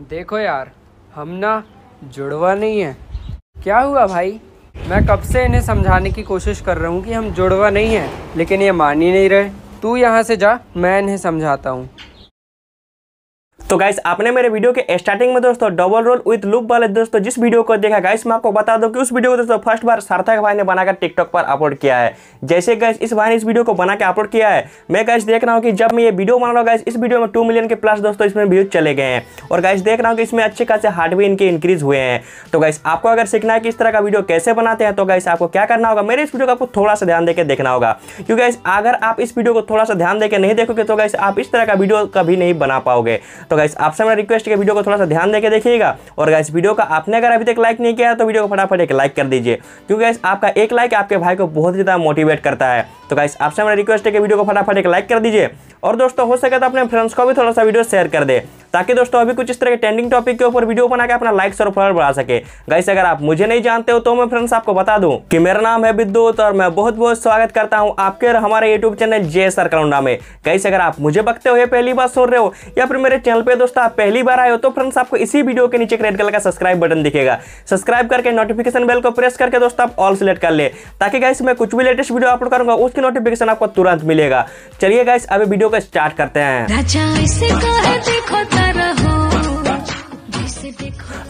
देखो यार, हम ना जुड़वा नहीं है। क्या हुआ भाई? मैं कब से इन्हें समझाने की कोशिश कर रहा हूँ कि हम जुड़वा नहीं है, लेकिन ये मान ही नहीं रहे। तू यहाँ से जा, मैं इन्हें समझाता हूँ। तो गाइस आपने मेरे वीडियो के स्टार्टिंग में दोस्तों डबल रोल विद लूप वाले दोस्तों जिस वीडियो को देखा गाइस मैं आपको बता दूँ कि उस वीडियो को दोस्तों फ़र्स्ट बार सार्थक भाई ने बनाकर टिकटॉक पर अपलोड किया है। जैसे गाइस इस भाई ने इस वीडियो को बना के अपलोड किया है। मैं गाइस देख रहा हूँ कि जब मैं ये वीडियो बना रहा हूँ गाइस इस वीडियो में टू मिलियन के प्लस दोस्तों इसमें व्यूज़ चले गए हैं। और गाइस देख रहा हूँ कि इसमें अच्छे खासे हार्ड भी इनके इंक्रीज हुए हैं। तो गाइस आपको अगर सीखना है कि इस तरह का वीडियो कैसे बनाते हैं तो गाइस आपको क्या करना होगा, मेरे इस वीडियो को आपको थोड़ा सा ध्यान देकर देखना होगा। क्योंकि अगर आप इस वीडियो को थोड़ा सा ध्यान देकर नहीं देखोगे तो गाइस आप इस तरह का वीडियो कभी नहीं बना पाओगे। तो गाइस आपसे मेरा रिक्वेस्ट है वीडियो को थोड़ा सा ध्यान देकर देखिएगा। और गाइस वीडियो का आपने अगर अभी तक लाइक नहीं किया तो वीडियो को फटाफट एक लाइक कर दीजिए। क्योंकि गाइस आपका एक लाइक आपके भाई को बहुत ज़्यादा मोटिवेट करता है। तो गाइस आपसे मेरा रिक्वेस्ट है कि वीडियो को फटाफट एक लाइक कर दीजिए। और दोस्तों, हो सके तो अपने फ्रेंड्स को भी थोड़ा सा वीडियो शेयर कर दे, ताकि दोस्तों, अभी कुछ इस तरह के ट्रेंडिंग टॉपिक के ऊपर वीडियो बना के अपना लाइक्स और फॉलोअर बढ़ा सके। गाइस अगर आप मुझे नहीं जानते हो तो मैं फ्रेंड्स आपको बता दूँ कि मेरा नाम है विद्युत और मैं बहुत बहुत स्वागत करता हूँ आपके और हमारे यूट्यूब चैनल जे कलौंडा में। गाइस अगर आप मुझे बकते हुए पहली बार सुन रहे हो, या फिर मेरे चैनल पर दोस्तों आप पहली बार आए हो तो फ्रेंड्स आपको इसी वीडियो के नीचे रेड कलर का सब्सक्राइब बटन दिखेगा। सब्सक्राइब करके नोटिफिकेशन बेल को प्रेस करके दोस्तों आप ऑल सेलेक्ट कर ले, ताकि गाइस मैं कुछ भी लेटेस्ट वीडियो अपलोड करूँगा, उसकी नोटिफिकेशन आपको तुरंत मिलेगा। चलिए गाइस अभी वीडियो को स्टार्ट करते हैं। देखो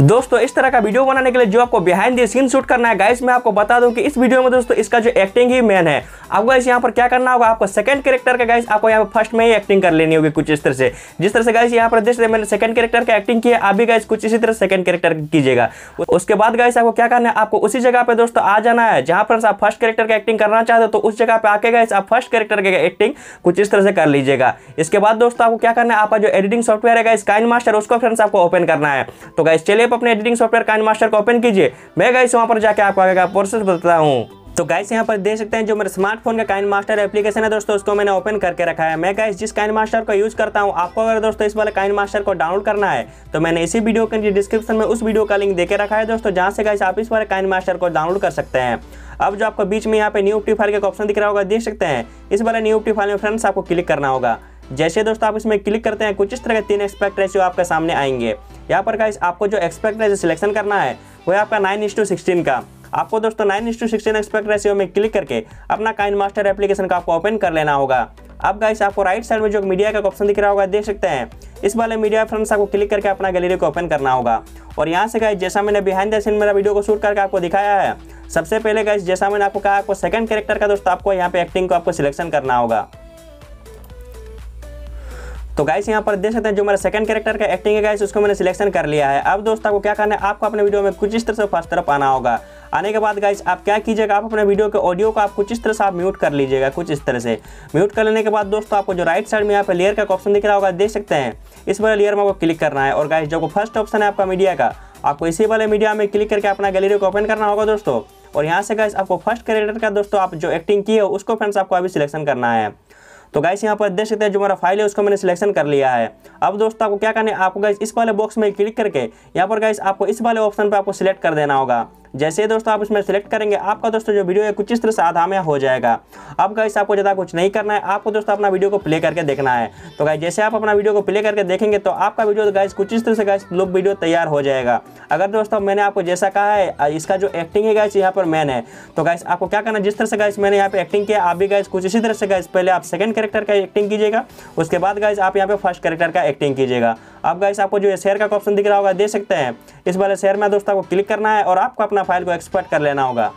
दोस्तों इस तरह का वीडियो बनाने के लिए जो आपको बिहाइंड दी सीन शूट करना है गाइस मैं आपको बता दूँ कि इस वीडियो में दोस्तों इसका जो एक्टिंग ही मेन है। आपको गाइस यहाँ पर क्या करना होगा? आपको सेकंड कैरेक्टर का गाइस आपको यहाँ पर फ़र्स्ट में ही एक्टिंग कर लेनी होगी कुछ इस तरह से। जिस तरह से गाइस यहाँ पर देख मैंने सेकंड कैरेक्टर का एक्टिंग किया आप भी गाइस कुछ इसी तरह सेकंड कैरेक्टर कीजिएगा। उसके बाद गाइस आपको क्या करना है? आपको उसी जगह पर दोस्तों आ जाना है, जहाँ पर आप फ़र्स्ट कैरेक्टर का एक्टिंग करना चाहते हो तो उस जगह पे आके गाइस आप फ़र्स्ट कैरेक्टर का एक्टिंग कुछ इस तरह से कर लीजिएगा। इसके बाद दोस्तों आपको क्या करना है? आपका जो एडिटिंग सॉफ्टवेयर है गाइस काइन मास्टर उसको फ्रेंड्स आपको ओपन करना है। तो गाइस चलिए अपने एडिटिंग सॉफ्टवेयर काइन मास्टर को ओपन कीजिए। मैं गाइस वहाँ पर जाके आपको आगे का प्रोसेस बताता हूँ। तो गाइस यहाँ पर देख सकते हैं जो मेरे स्मार्टफ़ोन का काइन मास्टर एप्लीकेशन है दोस्तों, उसको मैंने ओपन करके रखा है। मैं गाइस जिस काइन मास्टर को यूज़ करता हूँ, आपको अगर दोस्तों इस वाले काइन मास्टर को डाउनलोड करना है तो मैंने इसी वीडियो के डिस्क्रिप्शन में उस वीडियो का लिंक देके रखा है दोस्तों, जहाँ से गाइस आप इस वाले काइन मास्टर को डाउनलोड कर सकते हैं। अब जो आपको बीच में यहाँ पे न्यू टी फ़ाइल का ऑप्शन दिख रहा होगा, देख सकते हैं, इस वाले न्यू टी फ़ाइल में फ्रेंड्स आपको क्लिक करना होगा। जैसे दोस्तों आप इसमें क्लिक करते हैं, कुछ इस तरह के तीन एक्सपेक्ट रेशियो आपके सामने आएँगे। यहाँ पर गाइस आपको जो एक्सपेक्ट रेशियो सिलेक्शन करना है, वो आपका नाइन इंस का। आपको दोस्तों nine is to sixteen aspect ratio में क्लिक करके अपना काइन मास्टर एप्लीकेशन का आपको ओपन कर लेना होगा। अब गाइस आपको राइट साइड में जो मीडिया का ऑप्शन दिख रहा होगा, देख सकते हैं। इस वाले मीडिया फ्रेंड्स आपको क्लिक करके अपना गैलरी को ओपन करना होगा। और यहाँ से गाइस जैसा मैंने बिहाइंड द सीन मेरा वीडियो को शूट करके आपको दिखाया है, सबसे पहले गाइस जैसा मैंने आपको कहा, आपको सेकंड कैरेक्टर का दोस्तों आपको यहाँ पे एक्टिंग को आपको सिलेक्शन करना होगा। तो गाइस यहाँ पर देख सकते हैं जो मेरा सेकंड कैरेक्टर का एक्टिंग है गाइस उसको मैंने सिलेक्शन कर लिया है। अब दोस्तों आपको क्या करना है, आपको अपने वीडियो में कुछ इस तरह से फ़र्स्ट तरफ़ आना होगा। आने के बाद गाइस आप क्या कीजिएगा? आप अपने वीडियो के ऑडियो को आप कुछ इस तरह से आप म्यूट कर लीजिएगा, कुछ इस तरह से। म्यूट कर लेने के बाद, दोस्तों, आपको जो राइट साइड में यहाँ पे लेयर का ऑप्शन दिख रहा होगा, देख सकते हैं। इस वाले लेयर में आपको क्लिक करना है। और गाइस जो फ़र्स्ट ऑप्शन है आपका मीडिया का, आपको इसी वाले मीडिया में क्लिक करके अपना गैलरी को ओपन करना होगा, दोस्तों। और यहाँ से गाइस आपको फ़र्स्ट कैरेक्टर का, दोस्तों, आप जो एक्टिंग की है, उसको फ्रेंड्स आपको अभी सिलेक्शन करना है। तो गाइस यहाँ पर देख सकते हैं, जो मेरा फ़ाइल है, उसको मैंने सिलेक्शन कर लिया है। अब, दोस्तों, आपको क्या करना है? आपको गाइस इस वाले बॉक्स में क्लिक करके, यहाँ पर गाइस आपको इस वाले ऑप्शन पर आपको सिलेक्ट कर देना होगा। जैसे दोस्तों आप इसमें सेलेक्ट करेंगे, आपका दोस्तों जो वीडियो है कुछ इस तरह से आधा में हो जाएगा। अब गाइस आपको ज़्यादा कुछ नहीं करना है, आपको दोस्तों अपना वीडियो को प्ले करके देखना है। तो गाइस जैसे आप अपना वीडियो को प्ले करके देखेंगे तो आपका वीडियो गाइस कुछ इस तरह से गाइस लुक वीडियो तैयार हो जाएगा। अगर दोस्तों मैंने आपको जैसा कहा है इसका जो एक्टिंग है गाइस यहाँ पर मैन है। तो गाइस आपको क्या करना है, जिस तरह से गाइस मैंने यहाँ पे एक्टिंग किया, आप भी गाइस कुछ इसी तरह से गाइस पहले आप सेकंड कैरेक्टर का एक्टिंग कीजिएगा। उसके बाद गाइस आप यहाँ पे फ़र्स्ट कैरेक्टर का एक्टिंग कीजिएगा। अब गाइस आपको जो शेयर का ऑप्शन दिख रहा होगा, दे सकते हैं। इस वाले शेयर में दोस्तों आपको क्लिक करना है और आपको अपना फ़ाइल को एक्सपर्ट कर लेना होगा।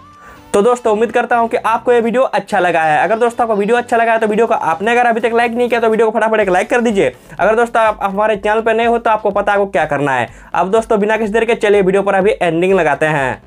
तो दोस्तों, उम्मीद करता हूँ कि आपको ये वीडियो अच्छा लगा है। अगर दोस्तों आपको वीडियो अच्छा लगा है तो वीडियो को आपने अगर अभी तक लाइक नहीं किया तो वीडियो को फटाफट एक लाइक कर दीजिए। अगर दोस्तों आप हमारे चैनल पर नए हो तो आपको पता है क्या करना है। अब दोस्तों, बिना किसी देर के चलिए वीडियो पर अभी एंडिंग लगाते हैं।